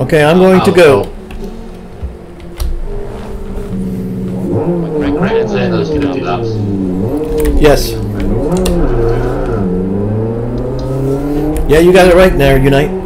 Okay, I'm going to go. Right, right, that's it. Those gonna do that. Yes. Yeah, you got it right there, Unite.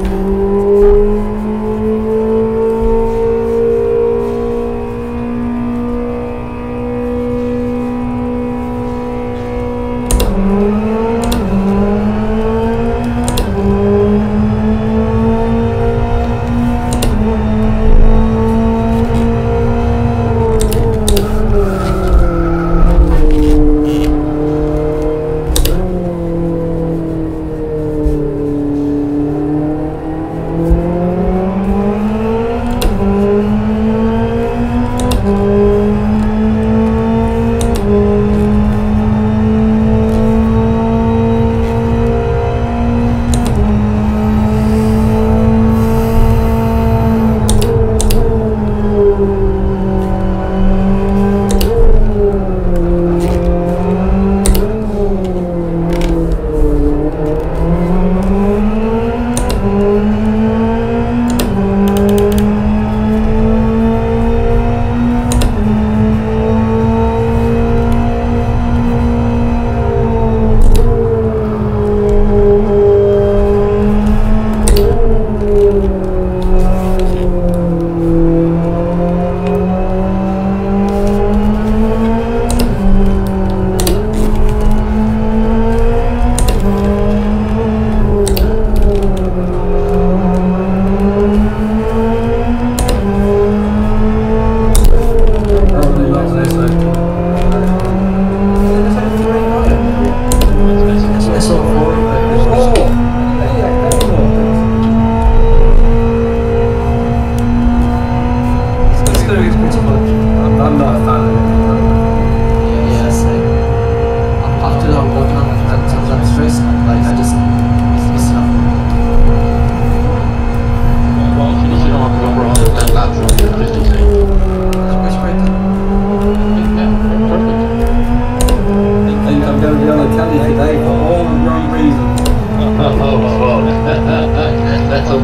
Oh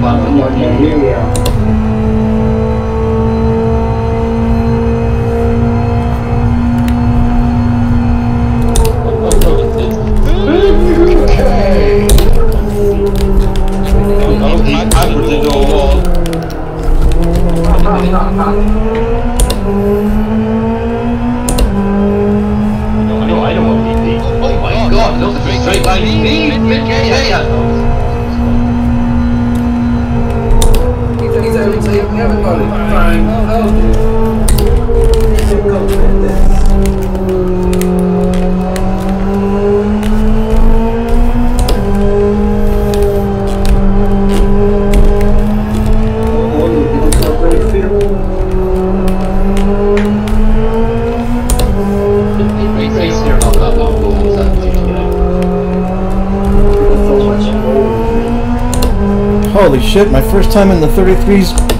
my god, those are straight line speed. Yeah, yeah, Holy shit, my first time in the 33s